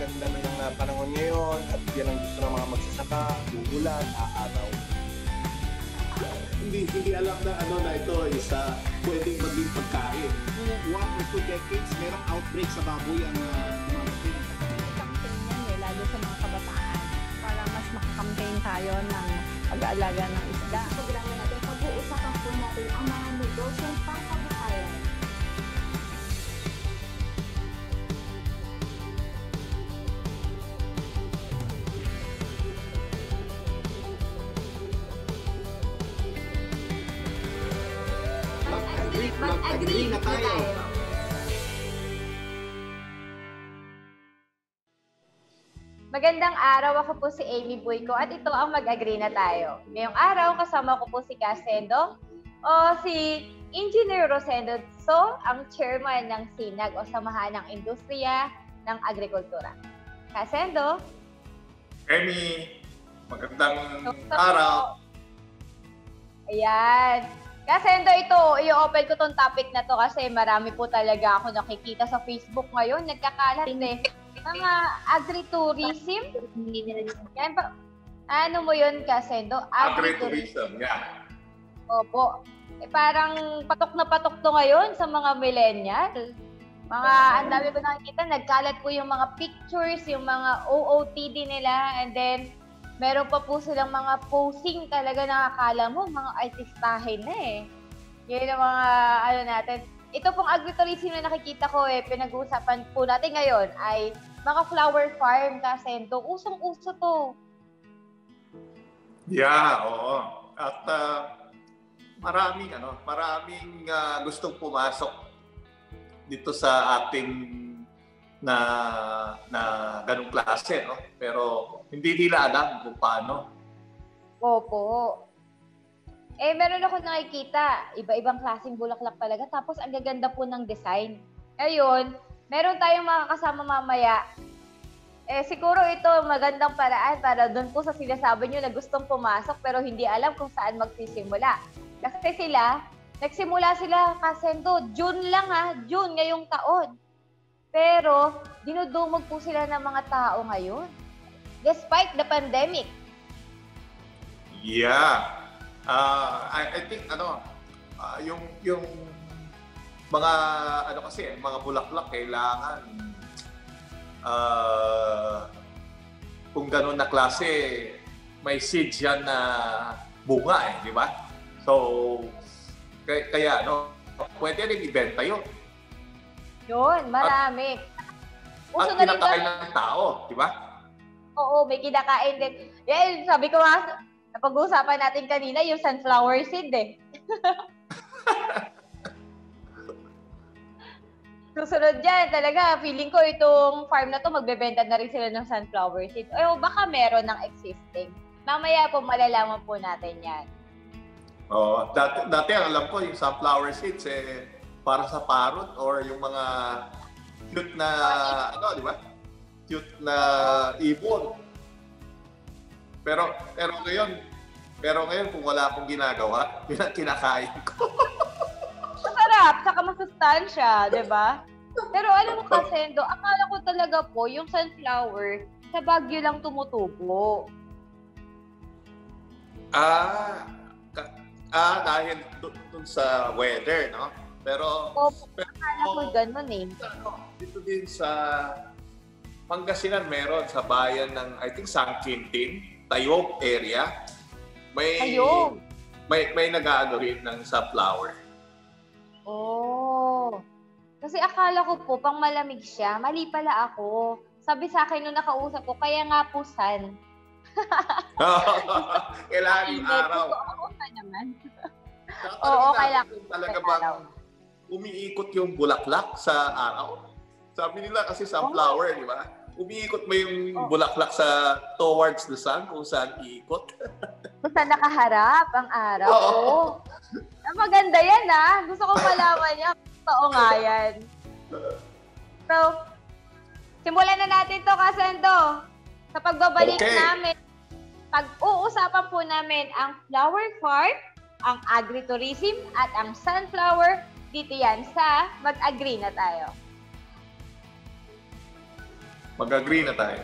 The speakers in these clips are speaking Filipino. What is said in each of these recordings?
na ng uh, panahon ngayon at yan ang gusto ng mga magsasaka, uulan, aaraw. Hindi hindi alam na ano na ito is uh, pwedeng maging pagkain. One or two decades, merong outbreak sa baboy ang uh, lalo sa mga kabataan. Para mas makakampaign tayo ng pag-aalaga ng isda. Sa programa natin, pag-uusapan po natin ang mga negosyong pangkabuhayan. Na tayo. Magandang araw, ako po si Amy Buyko at ito ang Mag-Agree na tayo. Ngayong araw, kasama ko po si Casendo o si Engineer Rosendo So, ang chairman ng SINAG o Samahan ng Industriya ng Agrikultura. Casendo, Amy, magandang Doktor araw. Ayan. Casendo, ito, i-open ko tong topic na to kasi marami po talaga ako nakikita sa Facebook ngayon. Nagkakalat eh. Mga agritourism. Yan pa. Ano mo yun, Casendo? Agritourism, yeah. Opo. Eh, parang patok na patok to ngayon sa mga millennial. Mga, ang dami ko nakikita, nagkalat po yung mga pictures, yung mga OOTD nila, and then, meron pa po silang mga posing talaga nakakala mo, mga artistahin na eh. Yun ang mga, ano natin. Ito pong agritourism na nakikita ko eh, pinag-uusapan po natin ngayon ay mga flower farm kasi to, usong-uso to. Yeah, oo. At uh, maraming ano, maraming uh, gustong pumasok dito sa ating na na ganung klase, no? Pero hindi nila alam kung paano. Opo. Eh, meron ako nakikita, iba-ibang klaseng bulaklak talaga, tapos ang gaganda po ng design. Ngayon, meron tayong mga kasama mamaya. Eh, siguro ito magandang paraan para doon po sa sinasabi nyo na gustong pumasok pero hindi alam kung saan magsisimula. Kasi sila, nagsimula sila kasendo, June lang ha, June ngayong taon. Pero, dinudumog po sila ng mga tao ngayon. Despite the pandemic. Yeah. Uh, I, I think ano, uh, yung yung mga ano kasi, mga bulaklak kailangan uh, kung ganun na klase may seeds yan na bunga eh, di ba? So kaya, kaya no, pwede rin ibenta yun. Yun, marami. At Uso na rin ng tao, di ba? Oo, may kinakain din. Yan, sabi ko nga, napag-uusapan natin kanina, yung sunflower seed eh. Susunod dyan, talaga, feeling ko itong farm na to, magbebenta na rin sila ng sunflower seed. O baka meron ng existing. Mamaya po, malalaman po natin yan. Oo. Dati, dati ang alam ko, yung sunflower seeds, eh, para sa parrot or yung mga cute na, ano, di ba? Cute na ibon. Pero, pero ngayon, pero ngayon, kung wala akong ginagawa, yun ang kinakain ko. Masarap, saka masustansya, di ba? Pero alam mo kasi, do, akala ko talaga po, yung sunflower, sa Baguio lang tumutubo. ah, ka- ah, dahil dun, dun sa weather, no? Pero, Opo, pero akala ko ganun eh. ano, dito din sa Pangasinan meron sa bayan ng I think San Quintin, Tayog area. May Tayog? may may nag-aano rin ng sunflower. Oh. Kasi akala ko po, pang malamig siya. Mali pala ako. Sabi sa akin nung nakausap ko, kaya nga po sun. Kailangan yung araw. Oo naman. Kailangan talaga araw. Umiikot yung bulaklak sa araw. Sabi nila kasi sunflower, di ba? Umiikot mo yung Oh. bulaklak sa towards the sun kung saan iikot. Kung saan nakaharap ang araw. Oo. Oo. Ah, Maganda yan ah. Gusto ko malaman niya. Totoo nga yan. So, simulan na natin to Kasendo. Sa pagbabalik Okay. namin, pag-uusapan po namin ang flower farm, ang agritourism, at ang sunflower. Dito yan sa Mag-Agree na tayo. Mag-agree na tayo.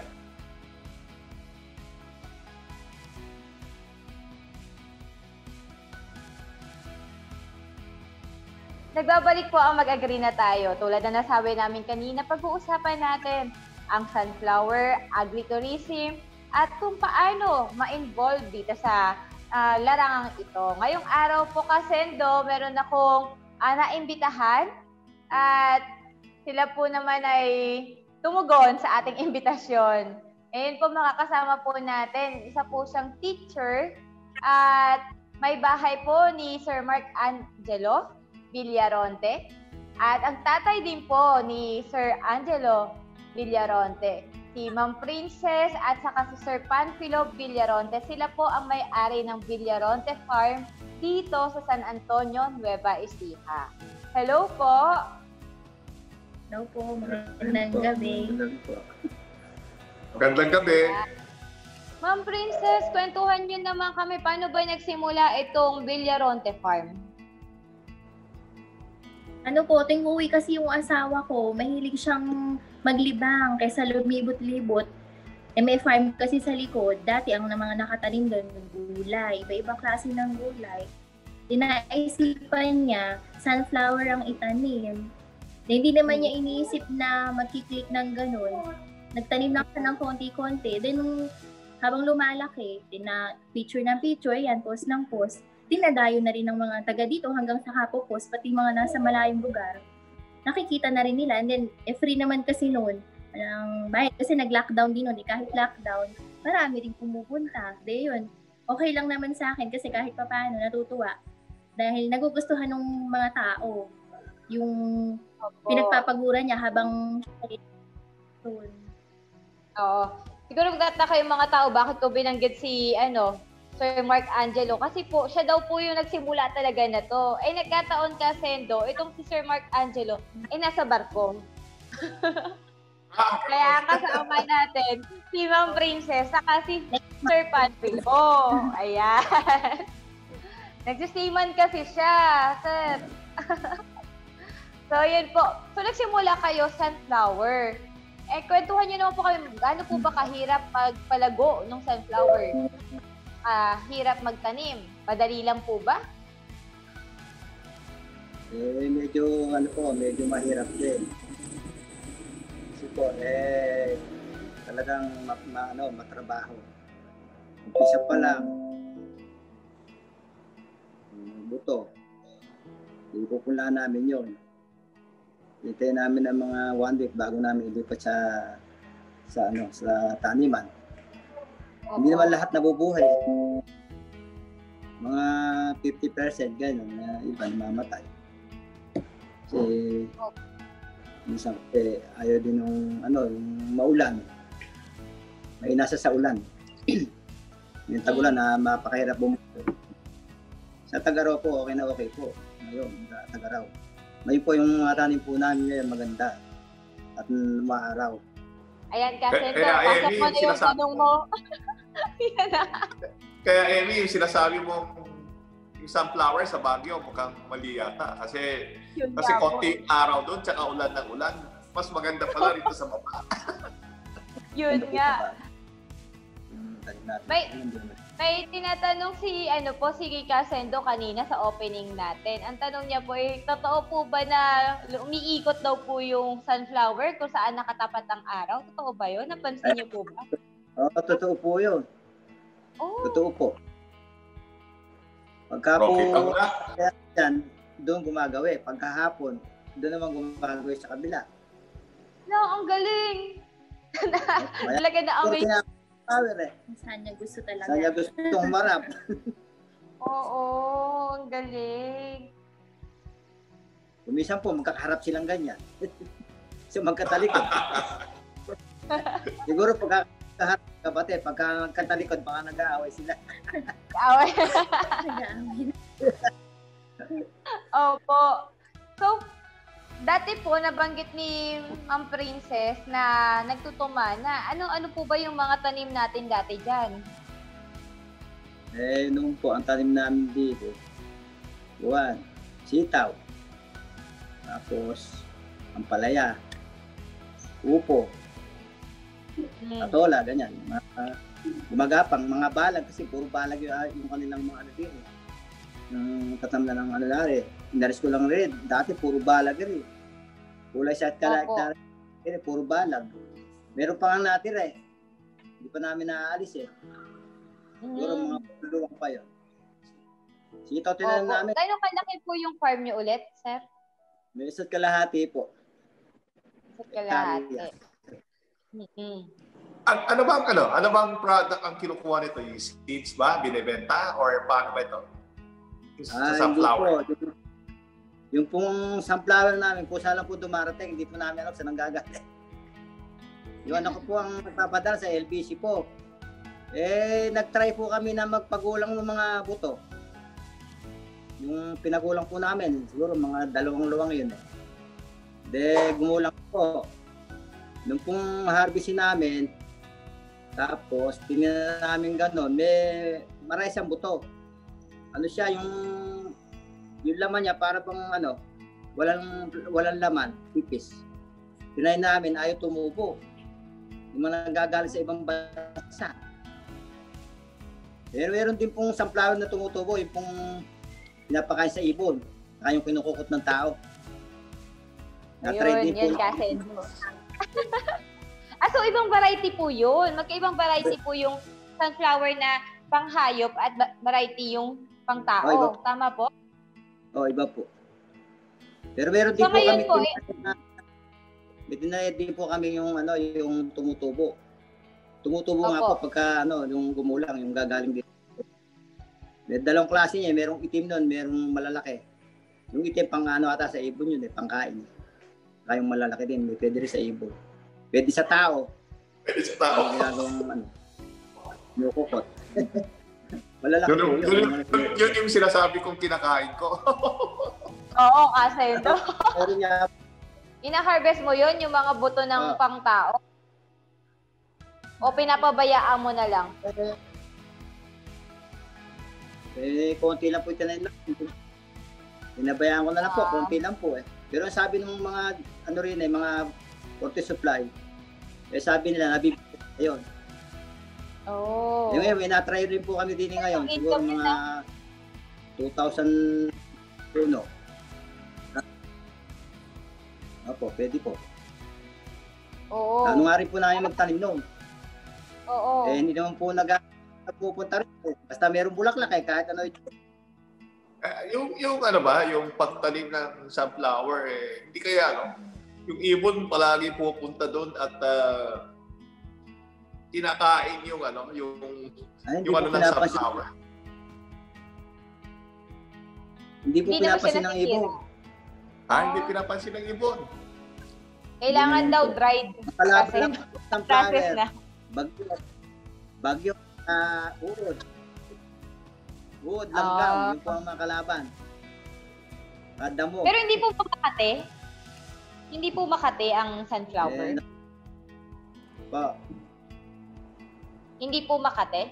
Nagbabalik po ang mag-agree na tayo. Tulad na nasabi namin kanina, pag-uusapan natin ang sunflower, agritourism, at kung paano ma-involve dito sa ah, larangang ito. Ngayong araw po kasendo, meron akong uh, naimbitahan at sila po naman ay tumugon sa ating imbitasyon. Ngayon po makakasama po natin, isa po siyang teacher at may bahay po ni Sir Mark Angelo Villaronte. At ang tatay din po ni Sir Angelo Villaronte, si Ma'am Princess at saka si Sir Panfilo Villaronte. Sila po ang may-ari ng Villaronte Farm dito sa San Antonio, Nueva Ecija. Hello po! Hello po, magandang gabi. Magandang gabi. Ma'am Princess, kwentuhan niyo naman kami paano ba nagsimula itong Villaronte Farm? Ano po, ting uwi kasi yung asawa ko, mahilig siyang maglibang kaysa lumibot-libot. Eh, may farm kasi sa likod. Dati ang mga nakatanim doon, gulay. Iba-ibang klase ng gulay. Dinaisipan niya, sunflower ang itanim. Na hindi naman niya iniisip na magkiklik ng ganun. Nagtanim lang siya ng konti-konti. Then, nung habang lumalaki, tina picture ng picture, yan, post ng post, dinadayo na rin ng mga taga dito hanggang sa Kapo Post, pati mga nasa malayong lugar. Nakikita na rin nila. And then, eh, free naman kasi noon, ang bayad. Kasi nag-lockdown din noon, eh, kahit lockdown, marami rin pumupunta. De yun, okay lang naman sa akin kasi kahit papaano natutuwa. Dahil nagugustuhan ng mga tao yung pinagpapagura niya habang doon. Oo. Siguro magtataka yung mga tao bakit ko binanggit si ano, Sir Mark Angelo kasi po siya daw po yung nagsimula talaga na to. Eh nagkataon ka Sendo, itong si Sir Mark Angelo eh nasa barko. Kaya ang kasama natin si Ma'am Princess saka si Sir Panfilo. Ayan. Nagsisiman kasi siya, sir. so, yun po. So, nagsimula kayo sunflower. Eh, kwentuhan niyo naman po kami, gaano po ba kahirap pagpalago ng sunflower? Ah, hirap magtanim. Madali lang po ba? Eh, medyo, ano po, medyo mahirap din. Po, eh, talagang ma, ma- ano, matrabaho. Umpisa pa lang, mm, buto. Ipupulaan namin yon. Hintayin namin ng mga one week bago namin ilipat sa sa ano sa taniman. Hindi naman lahat nabubuhay. Mga 50% gano'n na iba namamatay. Kasi minsan eh, ayaw din ng ano, yung maulan. May nasa sa ulan. yung tagulan na mapakahirap bumuhay. Sa Tagaraw po, okay na okay po. Ngayon, sa Tagaraw. Ngayon po yung mga tanim po namin ngayon maganda at maaraw. Ayan ka, Kaya- kaya, Pasok mo na yung sinasabi tanong mo. Yan na. Kaya Emmy, yung sinasabi mo yung sunflower sa Baguio mukhang mali yata. Kasi, Yun kasi po. konting araw doon, tsaka ulan ng ulan. Mas maganda pala rito sa baba. Yun nga. May- Yun. May tinatanong si ano po si Kasendo kanina sa opening natin. Ang tanong niya po eh, totoo po ba na umiikot daw po yung sunflower kung saan nakatapat ang araw? Totoo ba yun? Napansin niyo po ba? Oo, totoo po yun. Oh, Totoo po. Pagka po muna. yan, doon gumagawi. Pagkahapon, doon naman gumagawi sa kabila. no, ang galing. Talaga na amazing. power eh. Saan niya gusto talaga. Saan niya gusto humarap. Oo, ang galing. Kumisan po, magkakaharap silang ganyan. so magkatalikod. Siguro pagkakaharap kabate, pagka magkatalikod, baka nag-aaway sila. Away. Nag-aamin. Opo. So, dati po nabanggit ni Ma'am Princess na nagtutuma na ano-ano po ba yung mga tanim natin dati dyan? Eh, noon po, ang tanim namin dito, buwan, sitaw, tapos, ampalaya, upo. Patola, ganyan. Mga, gumagapang, mga balag, kasi puro balag yung, ah, yung kanilang mga ano din. eh. Yung tatam na ng ano lari. Inaris ko lang rin, dati puro balag rin. Kulay sa karakter, eh, puro balag. Meron pa nga natira eh. Hindi pa namin naaalis eh. Siguro Mm. mga luwang pa yun. Sitaw tinanim Opo. namin, Gano'ng kalaki po yung farm niyo ulit, sir? may isa't kalahati po. Sa kalahati. Hectare, Mm-mm. An- ano bang ano? Ano bang product ang kinukuha nito? Yung seeds ba? Binebenta? Or paano ba ito? Sa Ah, hindi sunflower? po. Yung, yung pong sunflower namin, kung saan lang po dumarating, hindi po namin alam saan ang gagaling. Yung anak ko po ang nagpapadala sa LBC po. Eh, nag-try po kami na magpagulang ng mga buto. Yung pinagulang po namin, siguro mga dalawang luwang yun eh. De, gumulang po. Nung pong harvestin namin, tapos tingnan namin gano'n, may maray siyang buto. Ano siya yung yung laman niya para bang ano walang walang laman pipis. Tinay namin ayaw tumubo. Yung mga nagagaling sa ibang bansa. Pero meron din pong sunflower na tumutubo yung pong pinapakain sa ibon saka yung kinukukot ng tao. Na-try din yun po kasi. ah, so ibang variety po yun. Magkaibang variety po yung sunflower na panghayop at variety yung pangtao. Oh, iba. Tama po? oh iba po pero meron din So, po kami po, eh- na- may din po kami yung ano yung tumutubo tumutubo nga Opo. po pagka ano yung gumulang yung gagaling dito may dalawang klase niya merong itim nun merong malalaki yung itim pang ano ata sa ibon yun eh pangkain kaya yung malalaki din may pwede rin sa ibon pwede sa tao Pwede sa tao. ang ginagawang ano nukukot malalaki Yun, po yun, yun, yun, yun yung sinasabi kong kinakain ko. Oo, kasi ito. meron niya Ina-harvest mo yun, yung mga buto ng Ah. pangtao? O pinapabayaan mo na lang? Eh, konti lang po yung tinanim namin. Pinabayaan ko na lang po, konti lang po eh. Pero ang sabi ng mga, ano rin eh, mga forty supply, eh sabi nila, nabibigyan ayun. Eh, ngayon, may na-try rin po kami din ngayon. Siguro mga 2001. Opo, pwede po. Oo. Ano nga rin po namin magtanim noon. Oo. Eh, hindi naman po nag pupunta rin. Basta merong bulaklak eh, kahit ano ito. Eh, yung, yung ano ba, yung pagtanim ng sunflower, eh, hindi kaya, no? Yung ibon palagi pupunta doon at ah, kinakain yung ano, yung, Ay, hindi yung ano ng sunflower. Hindi po pinapansin ng ibon. Ah, hindi pinapansin ng ibon. Kailangan Hindi daw dried Kalapit Kasi lang process na. Bagyo. Bagyo na uod. Uod, langgam. Ah. Yun po ang mga kalaban. Kadamo. Pero hindi po Makati? Hindi po Makati ang Eh, sunflower? na- po. Hindi po Makati?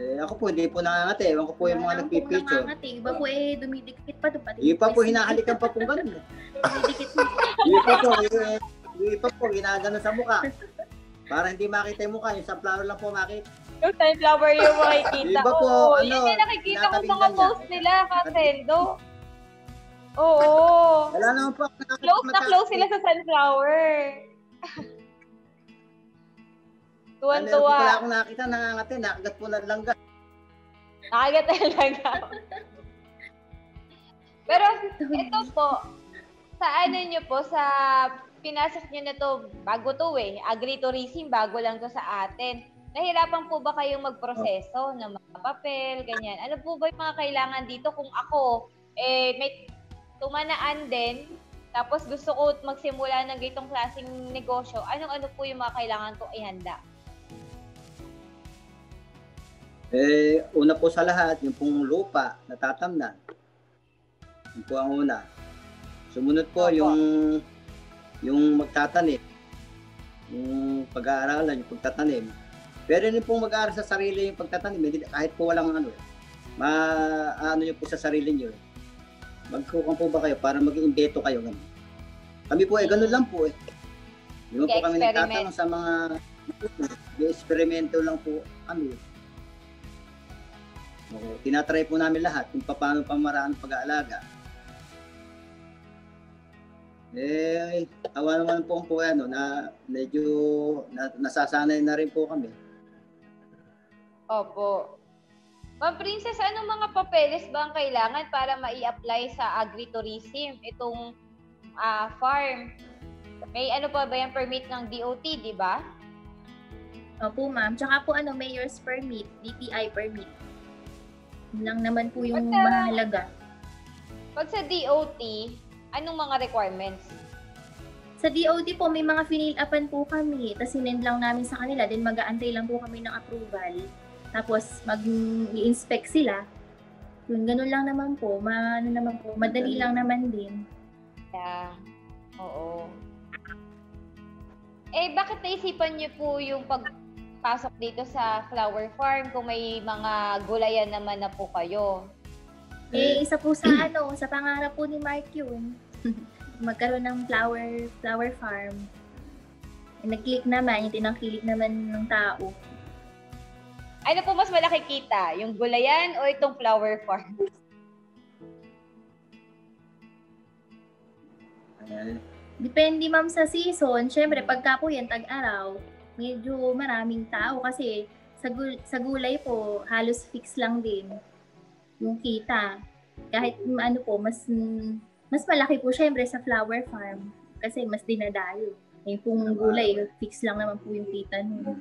Eh, ako po, hindi po nangangati. Ewan ko po yung mga nagpipicture. nangangati. Iba po eh, dumidikit pa doon. Iba po, hinahalikan pa po ganun. eh. Dumidikit pa. Yung iba po, iba po, ginagano sa mukha. Para hindi makita yung mukha, yung sunflower lang po makita. Yung sunflower yung makikita. Iba po, Oo, ano, yun yung nakikita ko mga post nila, Katendo. Oo. Wala naman po. Close na close sila sa sunflower. Po pala Tuwan-tuwa. akong nakita, nangangati, nakagat po ng langga. Nakagat talaga. Pero ito po, sa ano nyo po, sa pinasok nyo na to, bago to eh, agritourism, bago lang to sa atin. Nahirapan po ba kayong magproseso ng mga papel, ganyan? Ano po ba yung mga kailangan dito kung ako, eh, may tumanaan din, tapos gusto ko magsimula ng ganitong klaseng negosyo, anong-ano po yung mga kailangan ko ihanda? Eh, una po sa lahat, yung pong lupa, natatamnan. Yun po ang una. Sumunod po Opo. yung yung magtatanim. Yung pag-aaralan, yung pagtatanim. Pero rin pong mag-aaral sa sarili yung pagtatanim, hindi, kahit po walang ano, ma ano nyo po sa sarili nyo. Magkukan po ba kayo para maging imbeto kayo? Ganun. Kami po eh, ganun lang po eh. Hindi po kami nagtatanong sa mga eksperimento lang po kami. Okay. Tinatry po namin lahat kung paano pamaraan pag-aalaga. Eh, awa naman po po ano, na medyo na, nasasanay na rin po kami. Opo. Ma'am Princess, anong mga papeles ba ang kailangan para mai-apply sa agritourism itong ah, farm? May ano pa ba yung permit ng DOT, di ba? Opo, ma'am. Tsaka po ano, mayor's permit, DTI permit. Yun lang naman po yung Basta- mahalaga. Pag sa DOT, anong mga requirements? Sa DOD po, may mga finil upan po kami. Tapos sinend lang namin sa kanila. Then mag-aantay lang po kami ng approval. Tapos mag-i-inspect sila. Yun, ganun lang naman po. Ma, ano naman po, madali lang naman din. Yeah. Oo. Eh, bakit naisipan niyo po yung pagpasok dito sa flower farm kung may mga gulayan naman na po kayo? Eh, isa po sa ano, sa pangarap po ni Mark yun. Magkaroon ng flower flower farm. Eh, nag-click naman, yung tinangkilik naman ng tao. Ano po mas malaki kita? Yung gulayan o itong flower farm? Depende ma'am sa season. Siyempre, pagka po yan tag-araw, medyo maraming tao kasi sa, gul- sa gulay po, halos fix lang din yung kita. Kahit ano po, mas mas malaki po syempre sa flower farm kasi mas dinadayo. Eh, kung gulay, fix lang naman po yung kita nun.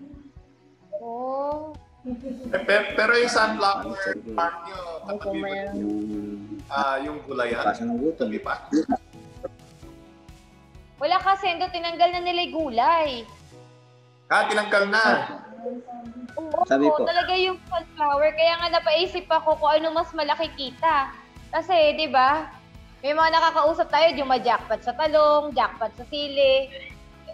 Oh. Eh, pero, pero yung sunflower farm nyo, katabi mo mayroon. yung ah, yung gulayan, pasa ng gutom. ba? Wala kasi, endo, tinanggal na nila yung gulay. Ah, tinanggal na. Oo, Sabi po. talaga yung sunflower. Kaya nga napaisip ako kung ano mas malaki kita. Kasi, di ba, may mga nakakausap tayo, yung ma-jackpot sa talong, jackpot sa sili.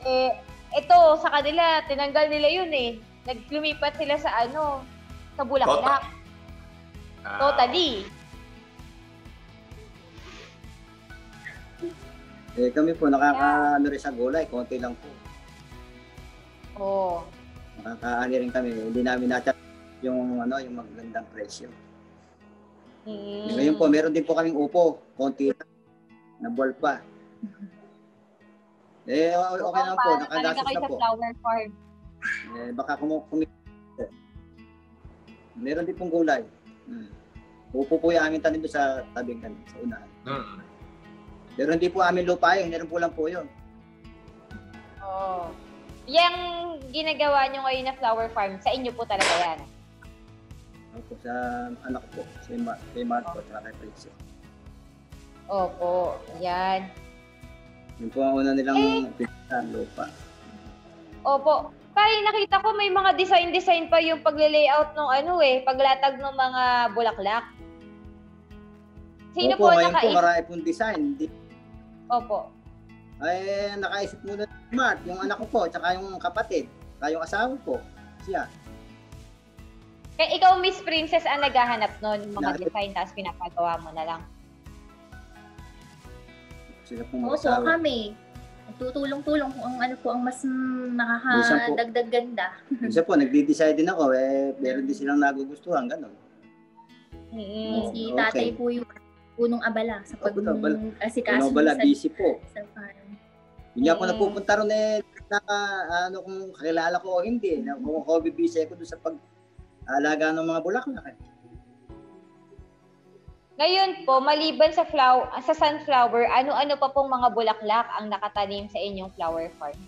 Eh, ito, sa kanila, tinanggal nila yun eh. Naglumipat sila sa ano, sa bulaklak. Ah, Totally. Eh, kami po, nakaka ano rin sa gulay, konti lang po. Oo. Nakakaani rin kami. Hindi namin natap yung ano, yung magandang presyo. Mm. Ngayon po, meron din po kaming upo, konti lang. Nabuwal pa. Eh, okay naman po, Talaga nakagastos kayo na sa po. flower farm. Eh, baka kumu kumi Meron din pong gulay. Hmm. Upo po yung aming tanim doon sa tabing tanim, sa unahan. mm. Pero hindi po amin lupa yun, meron po lang po yun. Oo. Yung ginagawa nyo ngayon na flower farm, sa inyo po talaga yan. Opo, sa anak ko po, si, Ma- si Marco, at kay Princess. Opo, yan. Yun po ang una Eh. nilang pinsan lupa. Opo. Tay, nakita ko may mga design-design pa yung pagle-layout ng ano eh, paglatag ng mga bulaklak. Sino Opo, po ngayon po nakaisip? marami pong design. Hindi, Opo. ay, nakaisip muna si Mark, yung anak ko po, tsaka yung kapatid, tsaka yung asawa ko, siya. Kaya ikaw, Miss Princess, ang naghahanap nun, yung mga Yeah. design, tapos pinapagawa mo na lang. Sila pong Oo mag-asawa. kami. Tutulong-tulong kung ang ano po ang mas nakakadagdag ganda. Isa po, nagdi-decide din ako, eh, meron din silang nagugustuhan, gano'n. Mm. Si Okay. tatay po yung punong abala sa pag Opo, abala. asikaso Ano bala, sa, busy po. sa farm. Hindi ako napupunta ron eh, na, ano kung kakilala ko o hindi. Na, kung hobby busy ako doon sa pag-alaga ng mga bulaklak. Eh. Ngayon po, maliban sa flower, sa sunflower, ano-ano pa pong mga bulaklak ang nakatanim sa inyong flower farm?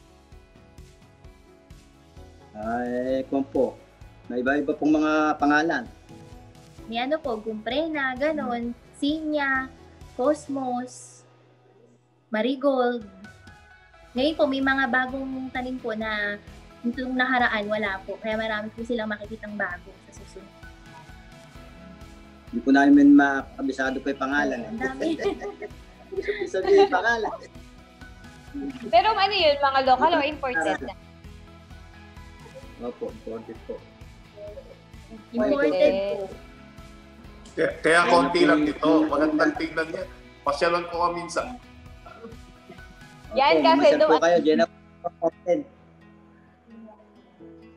Ay, kung po, may iba-iba pong mga pangalan. May ano po, gumprena, ganon, sinya, cosmos, marigold. Ngayon po, may mga bagong tanim po na nitong nakaraan, wala po. Kaya marami po silang makikitang bago sa susunod. Hindi po namin makabisado pa yung pangalan. Ang dami. Hindi sabihin yung pangalan. Pero ano yun, mga local or imported na? Opo, imported po. Imported po. Kaya, kaya konti lang ito. Magandang tingnan yan. Pasyalan ko ka minsan. Yan Opo, kasi mamasyal po kayo, Jenna. content.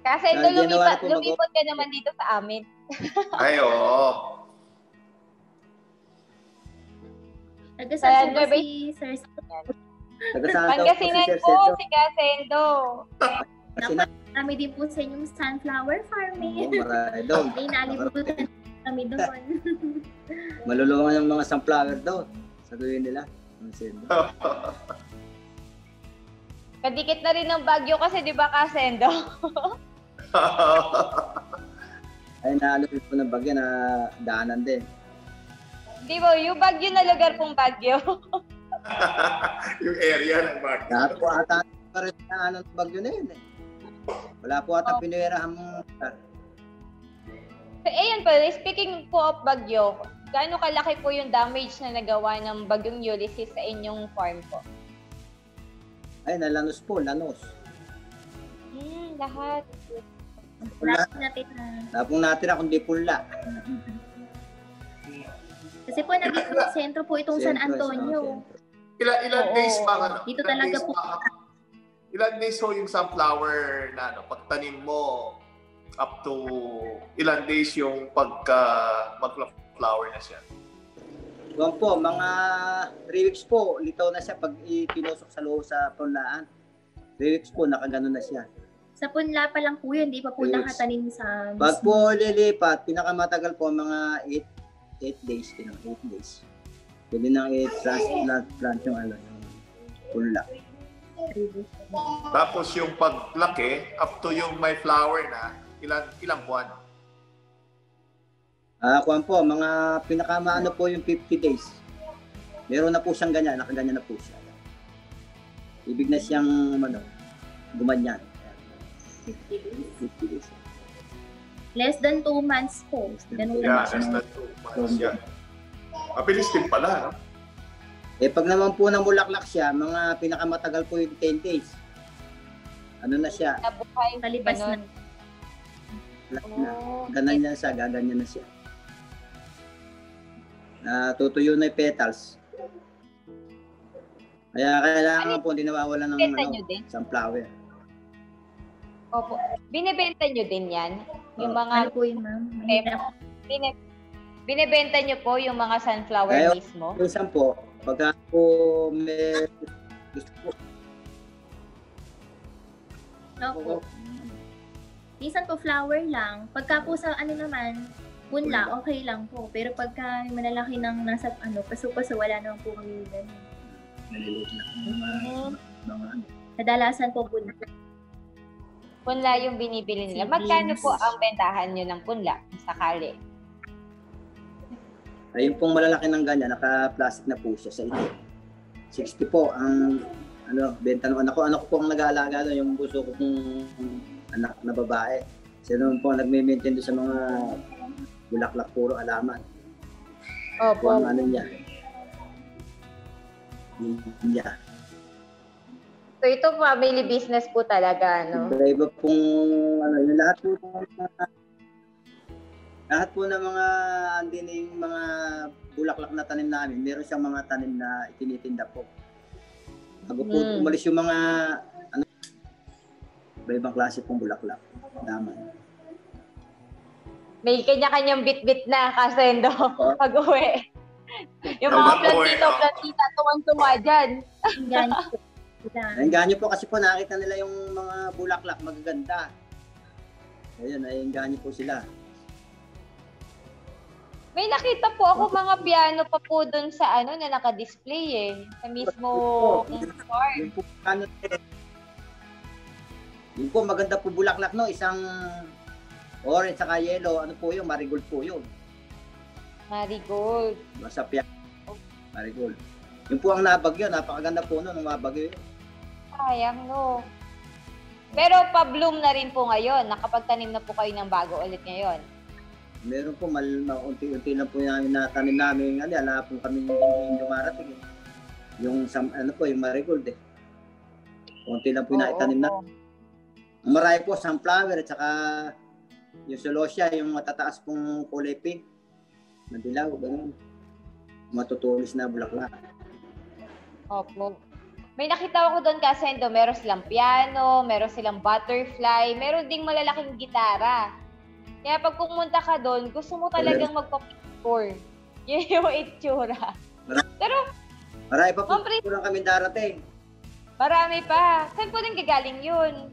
Kasi January lumipat, lumipot ka naman dito sa amin. Ay, oo. Ba Nueva- si Sir si Pangasinan Sir po, si na, Kami din po sa inyong sunflower farming. marami daw. May nalibutan kami doon. Malulungan yung mga sunflower daw. Sabihin nila. Kadikit na rin ng Bagyo kasi di ba Kasendo? Ay, naalala po ng bagyo na daanan din. Di ba, yung Bagyo na lugar pong Bagyo. yung area ng Baguio. Lahat po ata pa rin na ano, ng bagyo na yun eh. Wala po ata pinirahan So, ayan po, speaking po of Bagyo, gaano kalaki po yung damage na nagawa ng Bagyong Ulysses sa inyong farm po? Ay, nalanos po, lanos. Hmm, lahat. Pula. Last natin na. Wala pong natira kundi pula. Kasi po naging sentro po itong San Antonio. Ilan, ilan Oo. days pa ano? Dito Ilan talaga days po. pa- ilan days ho yung sunflower na ano, pagtanim mo up to ilan days yung pagka mag-flower na siya? Buwan po, mga 3 weeks po, litaw na siya pag itinusok sa loob sa punlaan. 3 weeks po, nakaganon na siya. Sa punla pa lang po yun, di pa po nakatanim sa Pag po lilipat, pinakamatagal po mga 8 8 days, you know, 8 days. Pwede nang i-transplant plant yung ano, yung punla. Tapos yung paglaki, up to yung may flower na, ilan ilang buwan? Ah, kuwan po, mga pinakamaano po yung 50 days. Meron na po siyang ganyan, nakaganyan na po siya. Ibig na siyang ano, gumanyan. 50 days. Less than 2 months po. Ganun Yeah, less siya. than two months yan. Mabilis din pala, no? Eh pag naman po namulaklak siya, mga pinakamatagal po yung 10 days. Ano na siya? Nabuhay. Palipas na. na. Oh, Ganan niya siya, gaganyan na siya. Natutuyo na yung petals. Kaya kailangan po hindi nawawala ng ano, sunflower. Opo. Binibenta nyo din yan? Yung Oh. Ano mga, po yun, ma'am? Mahirap. bine, binibenta nyo po yung mga sunflower Ayaw. mismo? Minsan po, pagka po may gusto po, Opo. Minsan po flower lang. Pagka po sa ano naman, punla, okay lang po. Pero pagka malalaki ng nasa ano, paso-paso, wala naman po kami ganun. naliliit na. Mga, mga ano. Kadalasan po punla. Punla yung binibili nila. Magkano po ang bentahan nyo ng punla? Sakali. Ayun pong malalaki ng ganyan, naka-plastic na po siya sa ito. 60 po ang ano, benta ng anak ko. Anak ko po ang nag-aalaga doon, yung buso ko pong anak na babae. Sino naman po ang nagme-maintain doon sa mga bulaklak puro alaman. Po Opo. ang ano niya. Niya. So ito family business po talaga, no? Iba pong ano, yung lahat po ng mga lahat po ng mga andin yung mga bulaklak na tanim namin, meron siyang mga tanim na itinitinda po. Bago po Hmm. umalis yung mga ano, iba-ibang klase pong bulaklak. Daman. May kanya-kanyang bit-bit na kasendo pag uwi. Yung mga plantito, oh. plantita, tuwang-tuwa dyan. Nainganyo po kasi po nakita nila yung mga bulaklak magaganda. Ayun, nainganyo po sila. May nakita po ako mga piano pa po dun sa ano na naka-display eh. Sa mismo farm. Po, ano, yung po maganda po bulaklak no, isang orange saka yellow, ano po yung marigold po yun. Marigold. Masapyak. Marigold. Yung po ang nabagyo, napakaganda po nun, nung mabagyo yun. Sayang no. Pero pa-bloom na rin po ngayon. Nakapagtanim na po kayo ng bago ulit ngayon. Meron po, mal, unti-unti lang po namin natanim namin, ano, ala po kami yung dumarating. Eh. Yung, sam, ano po, yung marigold eh. Unti lang po yung naitanim na. Marami po, sunflower at saka yung celosia, yung matataas pong kulay pink. Madilaw, ganun. Matutulis na bulaklak. Opo. May nakita ako doon kasi endo, meron silang piano, meron silang butterfly, meron ding malalaking gitara. Kaya pag pumunta ka doon, gusto mo talagang magpa-picture. Yun yung itsura. Pero Marami pa kurang kami darating. marami pa. Saan po din gagaling yun?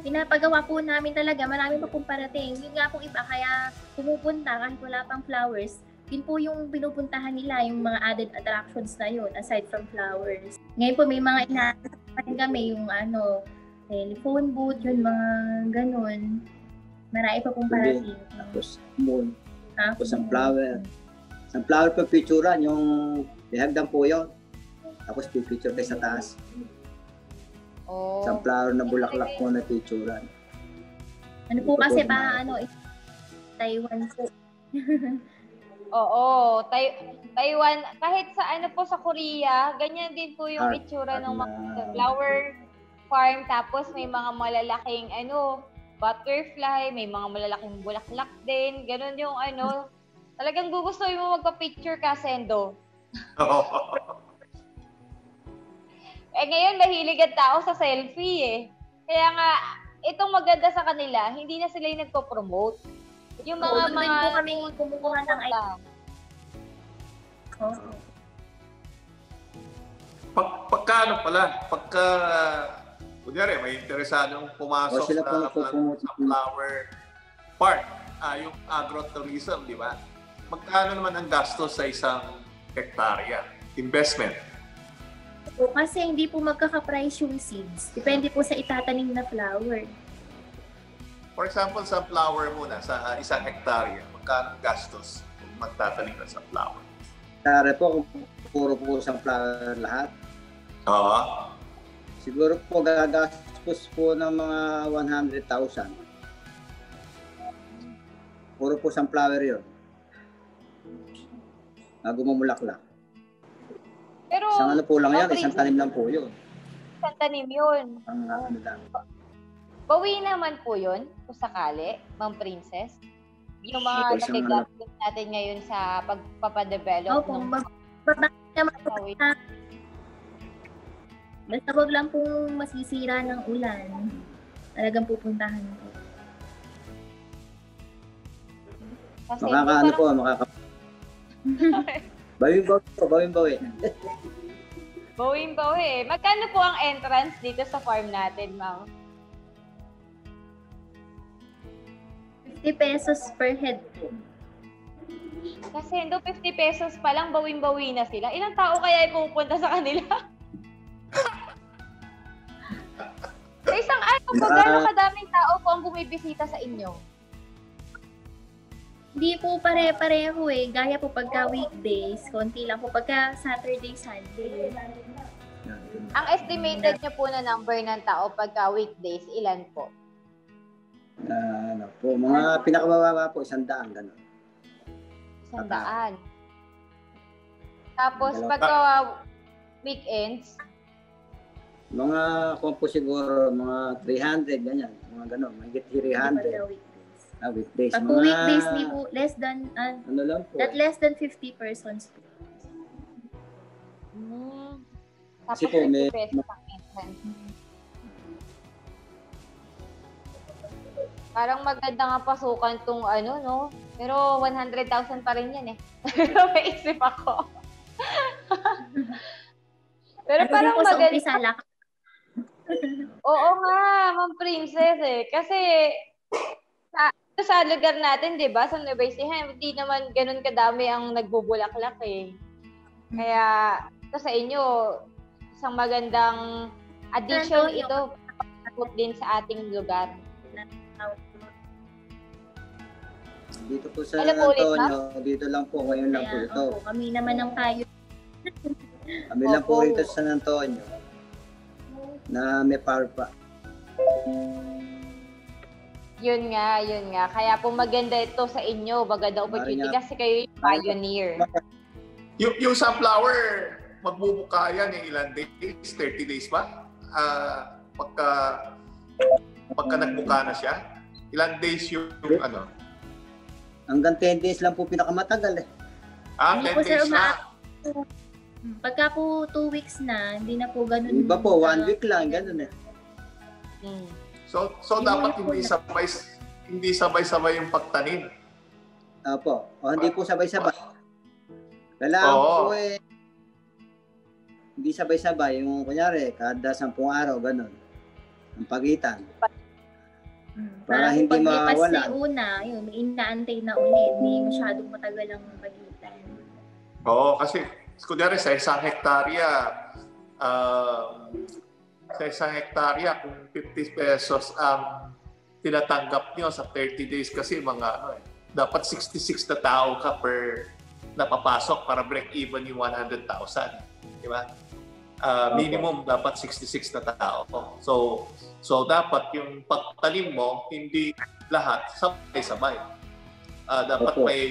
Pinapagawa po namin talaga, marami pa pong parating. Yun nga pong iba, kaya pumupunta kahit wala pang flowers. Yun po yung pinupuntahan nila, yung mga added attractions na yun, aside from flowers. Ngayon po may mga inaasahan kami, yung ano, telephone booth, yun mga ganun. Marami pa pong parating. Tapos moon. Ah, Tapos ang flower. Ang flower po picturean, yung ihagdan po yun. Tapos pipicture kayo sa taas. Oh. Isang flower na bulaklak po na picturean. Ano po Ito kasi po, pa, mga- ano, Taiwan po. Oo. Tai- Taiwan, kahit sa ano po sa Korea, ganyan din po yung itsura ng art mga flower farm. Tapos may mga malalaking ano, butterfly, may mga malalaking bulaklak din. Ganon yung ano. Talagang gugustuhin mo magpa-picture ka, Sendo. Eh ngayon, mahilig ang tao sa selfie eh. Kaya nga, itong maganda sa kanila, hindi na sila yung nagpo-promote. Yung mga Oo, mga... po kami kumukuha ng idea. Oo. Pag, pagka ano pala, pagka, kunyari, may interesadong pumasok O, sila sa, sa flower park, ah, yung agrotourism, di ba? Magkano naman ang gastos sa isang hektarya? Investment. Po, kasi hindi po magkaka-price yung seeds. Depende po sa itatanim na flower. For example, sa flower muna, sa isang hektarya, magkano ang gastos kung magtatanim ka sa flower? Kaya po, kung puro po isang flower lahat. Oo. Siguro po gagastos po ng mga 100,000. Puro po isang flower yun. Bago mamulaklak. Pero, Isang ano po lang yan, isang tanim lang po yun. isang tanim yun. Ang ano lang. Bawi naman po yun, kung sakali, Ma'am Princess. Yung mga nagagastos natin ngayon sa pagpapadevelop Opo, ng magbabalik naman po bawi. na Basta wag lang pong masisira ng ulan. Talagang pupuntahan po. Kasi Makakaano po, makaka... Bawin bawi po, bawin bawi. Bawing bawi. Magkano po ang entrance dito sa farm natin, ma'am? 50 pesos per head po. Kasi endo 50 pesos pa lang, bawing-bawi na sila. Ilang tao kaya ay pupunta sa kanila? sa isang araw po, gano'ng kadaming tao po ang bumibisita sa inyo? Hindi po pare-pareho eh. Gaya po pagka weekdays, konti lang po. Pagka Saturday, Sunday. Ang estimated niyo po na number ng tao pagka weekdays, ilan po? Ah, ano po, mga pinakamababa po, isang daan, gano'n. Isang daan. Tapos Dalawa. pagka weekends, Mga kung po siguro, mga 300, ganyan. Mga gano'n, mahigit 300. Pagka weekdays. Ah, weekdays. Pag mga, po weekdays, di po less than, ah, Ano lang po. not less than 50 persons po. hmm, tapos Kasi po, 50 may- Parang maganda nga pasukan tong ano, no? Pero 100,000 pa rin yan eh. Pero may isip ako. Pero Ano parang maganda. Oo nga, Ma'am Princess eh. Kasi sa, sa lugar natin, di ba, sa Nueva Ecija, hindi naman ganun kadami ang nagbubulaklak eh. Kaya ito sa inyo, isang magandang addition ito din sa ating lugar. Dito po sa Ano po ulit, Antonio, dito lang po, ngayon lang po Kaya, ito. opo, kami naman ang tayo. Kami lang po Opo. rito sa San Antonio na may power pa. Yun nga, yun nga. Kaya po maganda ito sa inyo, maganda opportunity Mari kasi kayo yung pioneer. Yung, yung sunflower, magbubuka yan eh, ilan days? 30 days ba? Ah, pagka, pagka nagbuka na siya? Ilan days yung, yung ano? Hanggang 10 days lang po pinakamatagal eh. Ah, Hindi 10 po, sir, days na. Pagka po two weeks na, hindi na po ganun. Iba po, one week lang, ganun eh. Mm. So, so Yung dapat mga hindi pula- sabay hindi sabay-sabay yung pagtanim. Opo. O, hindi po sabay-sabay. Kailangan Oo. po eh, hindi sabay-sabay. Yung kunyari, kada sampung araw, ganun. Ang pagitan. Mm. Para Para hindi mawala. na una, yun, may inaantay na ulit. Hindi masyadong matagal ang pagitan. Oo, kasi kunyari sa isang hektarya, ah, sa isang hektarya, kung 50 pesos ang tinatanggap nyo sa 30 days kasi mga ano eh, dapat 66 na tao ka per napapasok para break even yung 100,000. Di ba? Ah, Opo. minimum dapat 66 na tao. So, so dapat yung pagtanim mo, hindi lahat sabay-sabay. Ah, dapat Opo. may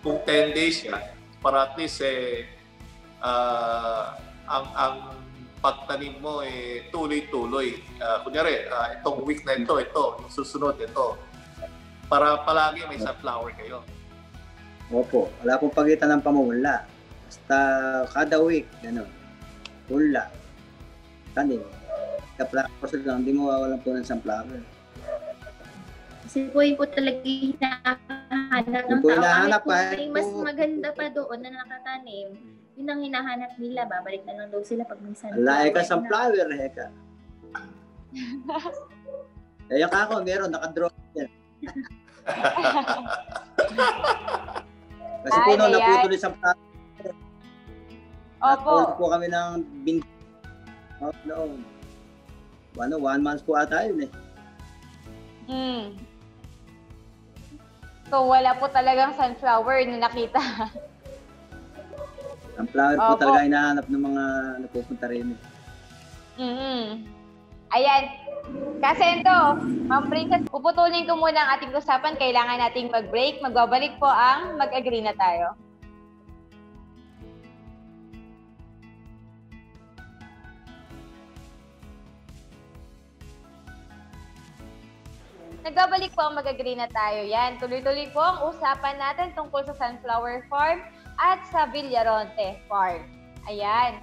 kung 10 days yan, para at least eh, ah, ang ang pagtanim mo eh tuloy-tuloy. Ah, kunyari, ah, itong week na ito, ito, yung susunod ito. Para palagi may sunflower kayo. Opo. Wala pong pagitan ng pamumula. Basta kada week, ganun. Hula. Tanim. Kaplakos lang, hindi mo mawawalan po ng sunflower. Kasi po yun po talaga hinahanap ng tao. hinahanap may mas maganda pa doon na nakatanim, yun ang hinahanap nila. Babalik na lang daw sila pag may sunflower. Ala, eka na. sunflower, heka. Eh, yung kako, meron, nakadraw yan. Kasi nung ayan. naputol yung sunflower, Opo. Nakakuha po kami ng bin... Oh, noon. Ano, one month po ata yun eh. Mm. So, wala po talagang sunflower na nakita. Ang flower po Opo. talaga hinahanap ng mga napupunta rin eh. mm Ayan. Kasi ito, Ma'am Princess, puputulin ko muna ang ating usapan. Kailangan nating mag-break. Magbabalik po ang mag-agree na tayo. Nagbabalik po ang mag-agree na tayo. Yan, tuloy-tuloy po ang usapan natin tungkol sa Sunflower Farm at sa Villaronte Farm. Ayan.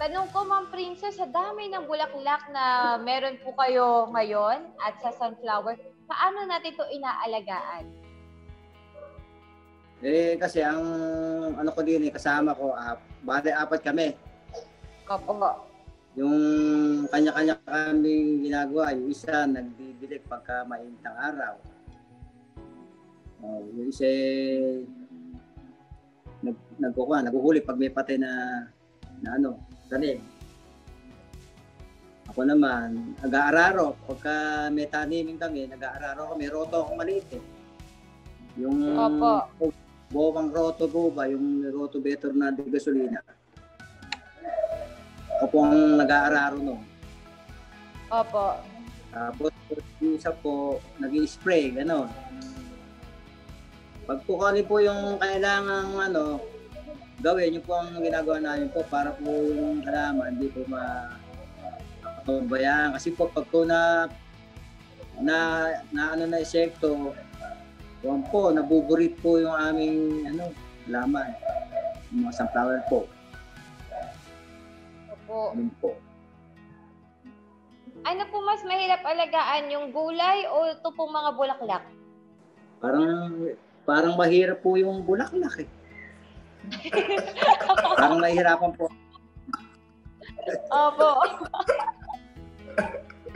Tanong ko, Ma'am Princess, sa dami ng bulaklak na meron po kayo ngayon at sa sunflower, paano natin ito inaalagaan? Eh, kasi ang ano ko din eh, kasama ko, uh, bale apat kami. Opo. Yung kanya-kanya kami ginagawa, yung isa nagdidilig pagka mainitang araw. Oh, yung isa nag, nagkukuha, naguhuli pag may patay na, na ano, tanim. Ako naman, nag-aararo. Pagka may tanimin kami, nag-aararo kami. Roto ako maliit eh. Yung Opo. bawang roto po ba, yung roto better na de gasolina. Ako ang nag-aararo noon. Opo. Tapos yung isa po, nag spray gano'n. Pag po kani po yung kailangan ano, gawin, yun po ang ginagawa namin po para po yung halaman, hindi po ma pabayaan. Kasi po pag po na na, na ano na insekto, yun po, nabuburit po yung aming ano, halaman. Yung mga sunflower po. Opo. Yun po. Ano po mas mahirap alagaan, yung gulay o ito pong mga bulaklak? Parang parang mahirap po yung bulaklak eh. parang nahihirapan po. Opo.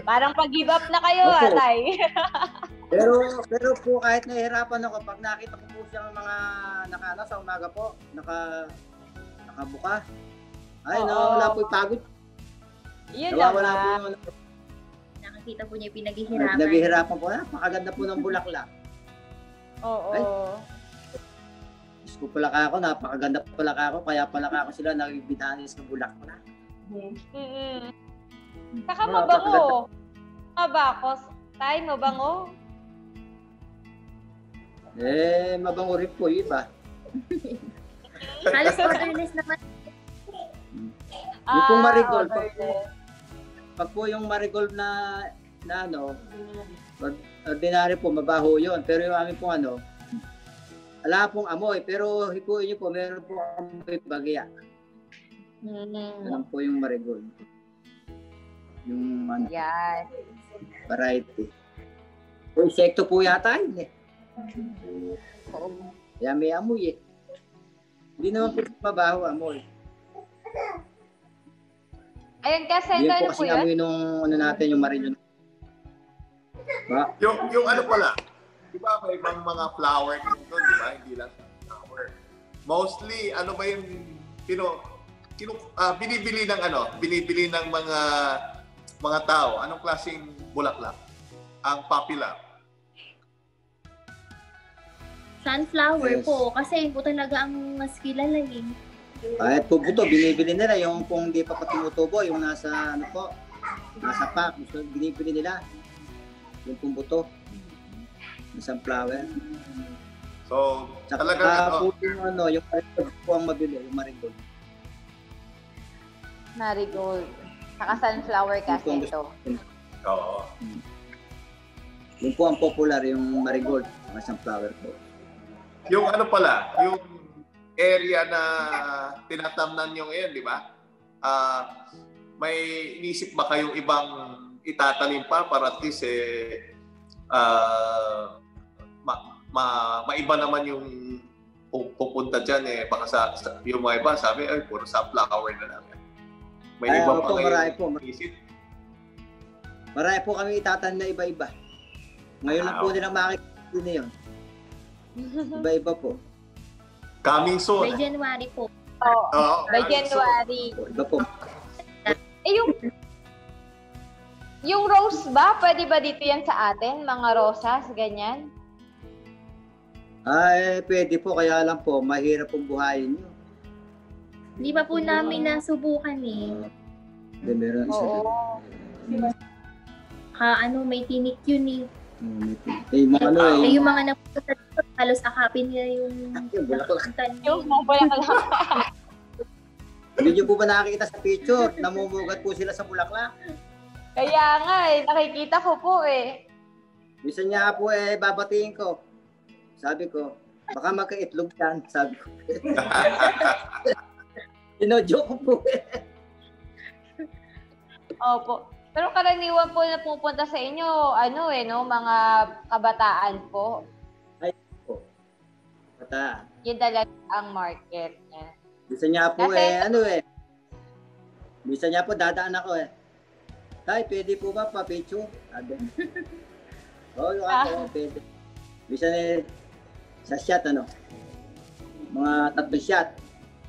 Parang pag-give up na kayo, Opo. atay. Pero pero po kahit nahihirapan ako pag nakita ko po siyang mga naka ano, sa umaga po, naka nakabuka. Ay, Oo. nawawala po yung pagod. Yun Nawawala po naman. yung ano, Nakakita po niya yung pinaghihirapan. naghihirapan po. Ah, pakaganda po ng bulaklak. Oo. Ay. Diyos ko pala ako, napakaganda pala ako, kaya pala ako sila nagbibitanis ng bulaklak. Mm-mm. Saka mabango. Mabakos. Tay, mabango. Eh, mabango rin po yung iba. Halos orderless naman. Yung pong marigold, order pag po, pag po yung marigold na, na ano, pag ordinary po, mabaho yun. Pero yung amin po ano, wala pong amoy, pero hikuin niyo po, meron po amoy bagya. Mm. Alam po yung marigold. Yung ano, Yan. variety. O, insekto po yata yun eh. Kaya may amoy eh. Hindi naman po mabaho amoy. Ayun kasi, Hindi ano po po kasi yun? amoy nung ano natin, yung marillion. Ba? Yung, yung ano pala, di ba may ibang mga flower doon, di ba? Hindi lang flower. Mostly, ano ba yung, pino, kinu, ah, binibili ng ano, binibili ng mga mga tao, anong klaseng bulaklak ang popular? Sunflower Yes. po. Kasi yun po talaga ang mas kilala eh. Kahit po buto, binibili nila yung kung di pa pa tumutubo, yung nasa ano po, nasa pack, gusto binibili nila. Yung pong buto. Yung sunflower. So, Tsaka talagang ano, po yung ano, yung marigold po ang mabili, yung marigold. Marigold. Saka sunflower kasi Yung ito. oo. Yung po ang popular, yung marigold, mga sunflower po. Yung ano pala, yung area na tinatamnan nyo ngayon, di ba? Ah, may inisip ba kayong ibang itatanim pa para at least eh, ah, ma, ma, maiba naman yung pu- pupunta dyan eh. Baka sa, sa- yung mga iba sabi, ay, puro sunflower na lang. May Ay, iba opo, pa marami po. inisip. Marami po kami itatanim na iba-iba. Ngayon lang po Wow. nilang makikita na yun. Iba-iba po. Coming soon. By January po. Oo. Oo, By. January. Po. Eh, yung... Yung rose ba? Pwede ba dito yan sa atin? Mga rosas, ganyan? Ay, pwede po. Kaya lang po, mahirap pong buhayin nyo. Hindi pa po namin nasubukan eh. Hindi, meron isa Oo. Ka, ano, may tinik yun eh. Hmm, may tin- Eh, mga ano eh. Eh, yung mga napunta dito, halos akapin nila yung Yung bulaklak. tanim. Yung mga bulaklak. Hindi nyo po ba nakikita sa picture? Namumugat po sila sa bulaklak. Kaya nga eh, nakikita ko po eh. Minsan niya po eh, babatiin ko. Sabi ko, baka magka-itlog yan. Sabi ko. Ino-joke ko po eh. Opo. Pero karaniwan po na pupunta sa inyo, ano eh, no, mga kabataan po. Bata. Yun talaga ang market niya. Minsan niya po Kasi- eh, ano eh. Minsan niya po, dadaan ako eh. Tay, pwede po ba pa-picture? Sabi. Oo, oh, ako, pwede. Minsan eh, sa shot ano, mga tatlong shot.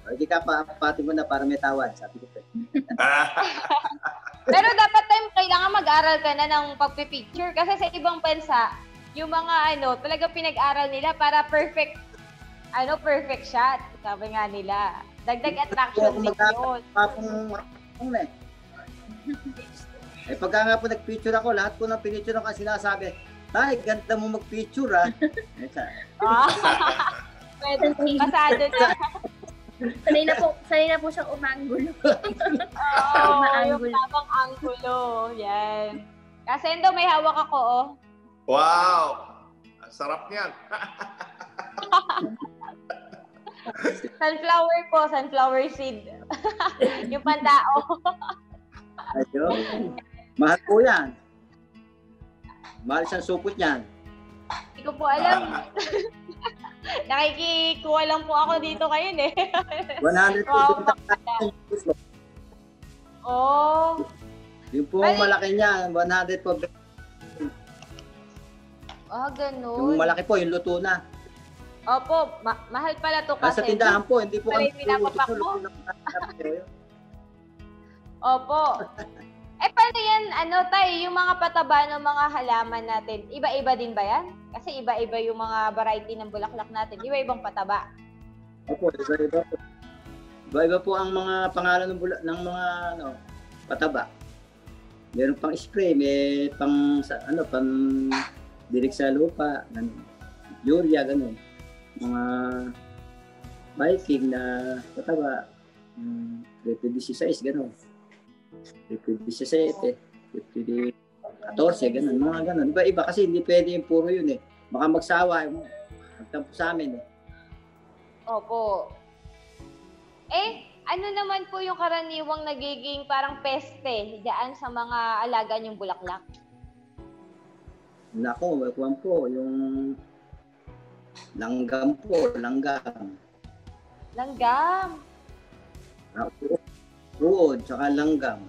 O, hindi ka pa, pati mo na para may tawad. Sabi ko, Pero dapat time kailangan mag-aral ka na ng pagpipicture kasi sa ibang bansa, yung mga ano, talaga pinag-aral nila para perfect ano, perfect shot. Sabi nga nila. Dagdag attraction din yun. Papong ano eh. Eh pagka nga po nag-picture ako, lahat po ng pinicture ako sinasabi, Tay, ganda mo mag-picture ah. Eh, sa- Ah. Pwede, pasado na. Sanay na po, sanay na po siyang umanggulo. Oo, yung Maangulo. tamang anggulo. Yan. Kasi endo, may hawak ako, oh. Wow! Ang sarap niyan. Sunflower po, sunflower seed. yung pandao. Ayun. Mahal po yan. Mahal siyang supot niyan. Hindi ko po alam. Nakikikuha lang po ako dito ngayon eh. 100 po Wow, yung oh. Yung po Ay. malaki niya, 100 po. Ah, Yung ganun. malaki po, yung luto na. Opo, ma- mahal pala to kasi. tindahan po, hindi po kami pinapapak mo. Opo. Eh, paano yan, ano tayo, yung mga pataba ng mga halaman natin, iba-iba din ba yan? Kasi iba-iba yung mga variety ng bulaklak natin. Iba-ibang pataba. Opo, iba-iba po. Iba-iba po ang mga pangalan ng, bula, ng mga ano, pataba. Meron pang spray, may pang sa, ano, pang dirik sa lupa. Urea, ganun. Mga biking na pataba. Um, 16, ganun. 17, 14, ganun. Mga ganun. Iba-iba kasi hindi pwede yung puro yun eh. Baka magsawa, magtampo sa amin eh. Opo. Eh, ano naman po yung karaniwang nagiging parang peste diyan sa mga alaga niyong bulaklak? Nako, kuwan po, yung langgam po, langgam. Langgam. Ah, Ruod, tsaka langgam.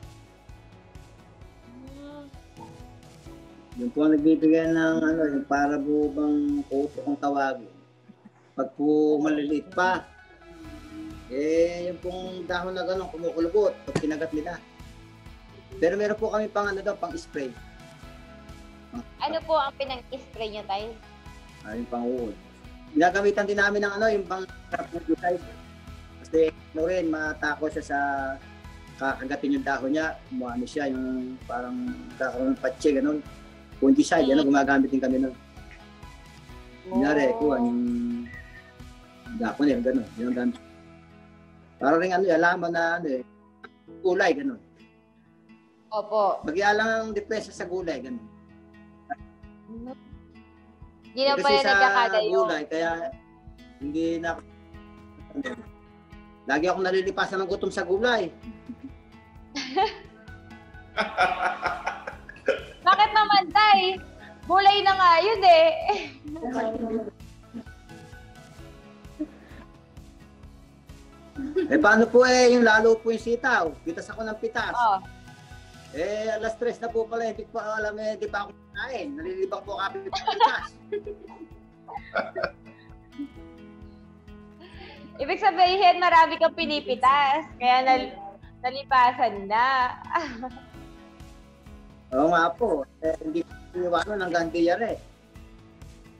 Hmm. Yung po ang nagbibigay ng ano, yung para po bang kuto kong tawagin. Pag po maliliit pa, eh, yung pong dahon na gano'n, kumukulubot pag kinagat nila. Pero meron po kami pang ano daw, pang spray. Ano po ang pinang-spray niyo tayo? Ah, yung pang uod. Ginagamitan din namin ng ano, yung pang fungicide. Kasi ano rin, matako siya sa kakagatin yung dahon niya, ano siya, yung parang kakaroon ng patse, ganun. Fungicide, ang gumagamit din kami nun. Kunyari, Oh. kuha, yung dahon eh, ganun. Yun ang gamit. Para rin ano, alaman na ano eh, gulay, ganun. Opo. Mag-ialang ang depresya sa gulay, ganun. Hindi na pala sa nagkakada yun. gulay, kaya hindi na Lagi ako nalilipasan ng gutom sa gulay. Bakit naman, tay? Gulay na nga yun eh. Eh paano po eh, yung lalo po yung sitaw. Pitas ako ng pitas. oh. Eh alas tres na po pala, hindi ko pa alam eh, di pa ako kain. Nalilibang po kami ng pitas. Ibig sabihin, marami kang pinipitas. Kaya nal nalipasan na. Oo nga po. Eh, hindi ko iniwanan hanggang diyare.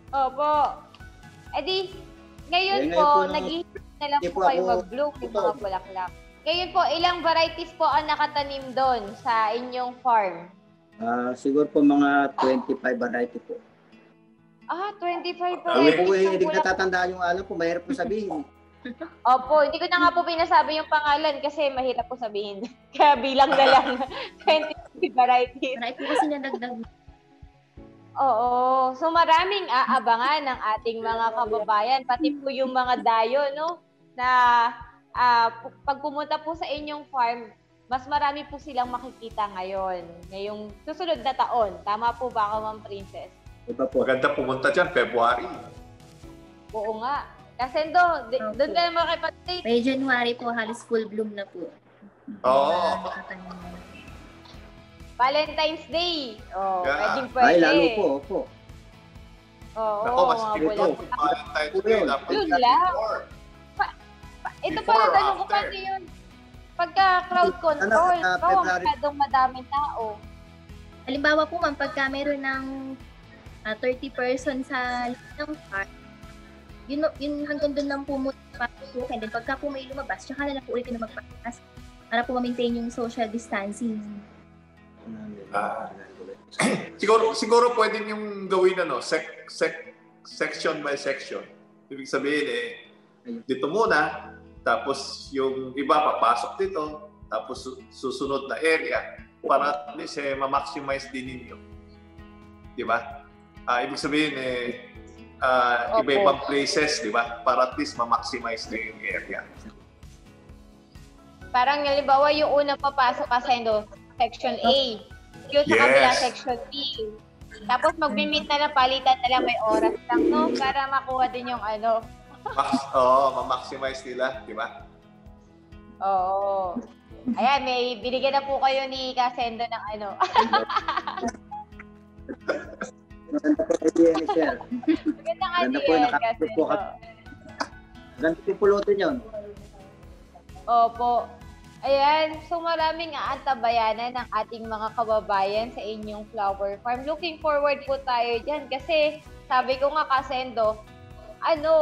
Opo. E di, ngayon Eh, ngayon po, po nung- naghihintay na lang hindi po po kayo ako- mag-bloom ng ito. mga bulaklak. Ngayon po, ilang varieties po ang nakatanim doon sa inyong farm? Ah, siguro po mga 25 variety po. Ah, 25 Kami varieties po eh, hindi bulaklak. natatandaan yung alam po, mahirap po sabihin. Opo, hindi ko na nga po pinasabi yung pangalan kasi mahirap po sabihin. Kaya bilang na lang 25 varieties. Po kasi nadagdag. Oo. So maraming aabangan ng ating mga kababayan, pati po yung mga dayo, no? Na ah, pu- pag pumunta po sa inyong farm, mas marami po silang makikita ngayon, ngayong susunod na taon. Tama po ba ako, Ma'am Princess? Iba po. Maganda pumunta dyan, February. Oo nga. Kasi do, Okay. doon ka na makipag-take. May January po, halos full bloom na po. Oo. Na. Valentine's Day. Oh, Yeah. pwedeng pwede. Ay, lalo po, opo. Oo, Ako, mas mga ito. bulaklak. Valentine's Day, dapat Yun lang. Ito pala tanong ko kasi yun. Pagka crowd control, Ano, ah, ikaw ang February. masyadong madaming tao. Halimbawa po ma'am, pagka meron ng ah, 30 person sa ng park, yun, yun hanggang doon lang po muna papasukin. Then pagka po may lumabas, tsaka na lang po ulit na magpapas para po ma-maintain yung social distancing. Ah. Siguro siguro pwede yung gawin ano, sec, sec, section by section. Ibig sabihin eh dito muna tapos yung iba papasok dito tapos su- susunod na area para at least eh, ma-maximize din ninyo. Di ba? Ah, ibig sabihin eh ah, Opo. iba-ibang places, di ba? Para at least ma-maximize na yung area. Parang halimbawa yung unang papasok kasi no, section A. Yung sa Yes. kabila section B. Tapos mag-meet na lang, palitan na lang, may oras lang, no? Para makuha din yung ano. Max, oh, ma-maximize nila, di ba? Oo. Ayan, may binigyan na po kayo ni Kasendo ng ano. Maganda po kayo yan, sir. Magandang Ganda ano po, yan, nakapit po Kasendo. Ganda po pulutin yun. Opo. Ayan, so maraming aantabayanan ng ating mga kababayan sa inyong flower farm. Looking forward po tayo dyan kasi sabi ko nga kasendo, ano,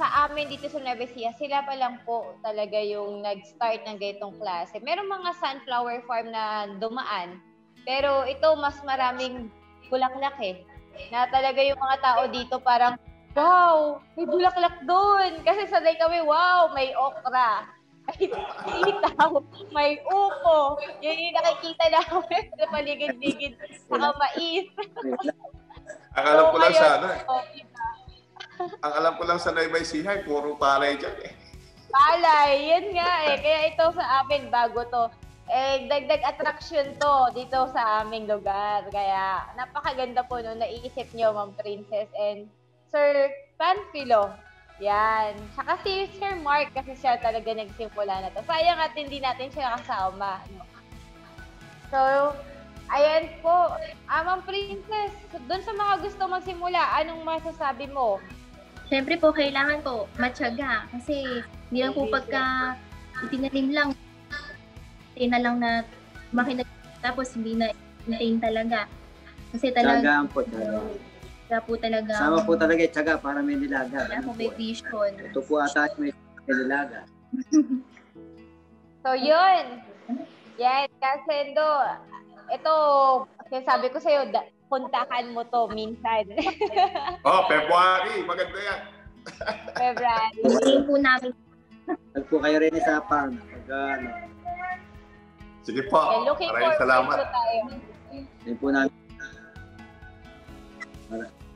sa amin dito sa Nueva Ecija, sila pa lang po talaga yung nag-start ng ganitong klase. Meron mga sunflower farm na dumaan, pero ito mas maraming bulaklak eh. Na talaga yung mga tao dito parang, wow, may bulaklak doon. Kasi sanay kami, wow, may okra may sitaw, may upo. Yun yung nakikita namin sa paligid-ligid. Saka mais. Akala ko lang ngayon, sa ano, eh, oh. Ang alam ko lang sa Nueva Ecija, puro palay dyan eh. Palay, yun nga eh. Kaya ito sa amin, bago to. Eh, dagdag attraction to dito sa aming lugar. Kaya napakaganda po no, naisip nyo, Ma'am Princess and Sir Panfilo. Yan. Saka si Sir Mark kasi siya talaga nagsimula na to. Sayang at hindi natin siya kasama. No? So, ayan po. Ah, Ma'am Princess, doon sa mga gusto magsimula, anong masasabi mo? Siyempre po, kailangan po matyaga. Kasi hindi lang po pagka itinanim lang, hindi na lang na makinag tapos hindi na maintain talaga. Kasi talaga, Tsagaan po talaga. talaga po talaga. Sama po talaga tsaga para may nilaga. Kaya po may vision. Ito po ata may may nilaga. So, yun. Yan, Kasendo. Ito, sinasabi ko sa'yo, da- puntahan mo to minsan. Oh, February, maganda yan. February. Hindi po namin Tag po kayo rin sa. Pag ano, Sige po. Okay, looking Maraming salamat. tayo. din po namin.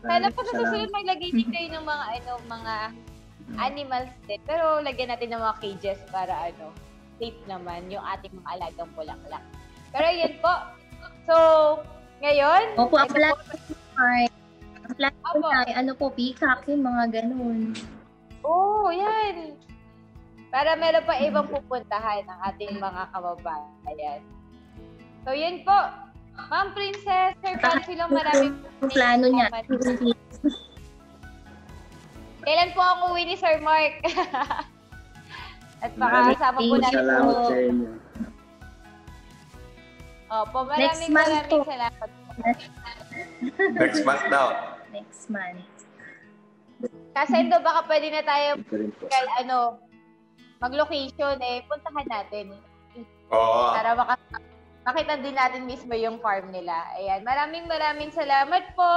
Sana po sa susunod maglagay din kayo ng mga ano, mga animals din. Pero lagyan natin ng mga cages para ano, safe naman yung ating mga alagang bulaklak. Pero yun po. So, ngayon, Opo, ang po- ay, ang plan po Opo. tayo, ano po, peacock, yung mga ganun. Oo, oh, yan. Para meron pa ibang pupuntahan ng ating mga kababayan. So, yun po. Ma'am Princess, Sir Panfilo, maraming Yung plano niya. Kailan po ang uwi ni Sir Mark? At makakasama po Maraming natin salamat po. sa inyo. Opo, Next maraming month maraming po. salamat. Next month daw. Next month. Kasendo, baka pwede na tayo kay ano, mag-location eh, puntahan natin. Oo. Para maka makita din natin mismo yung farm nila. Ayan, maraming maraming salamat po,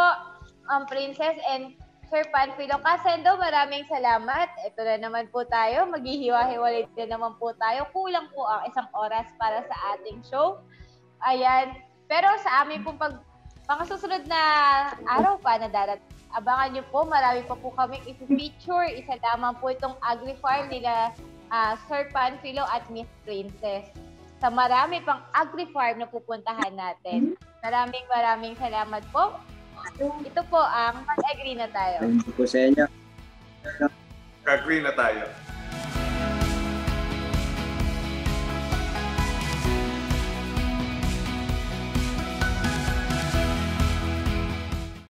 um, Princess and Sir Panfilo Casendo, maraming salamat. Ito na naman po tayo, maghihiwa-hiwalay na naman po tayo. Kulang po ang isang oras para sa ating show. Ayan, pero sa amin pong pag mga susunod na araw pa na darat, abangan nyo po, marami pa po kami i-feature. Isa lamang po itong agri-farm nila ah, Sir Panfilo at Miss Princess sa marami pang agri-farm na pupuntahan natin. Maraming maraming salamat po. Ito po ang mag-agree na tayo. Thank you po sa inyo. Agree na tayo.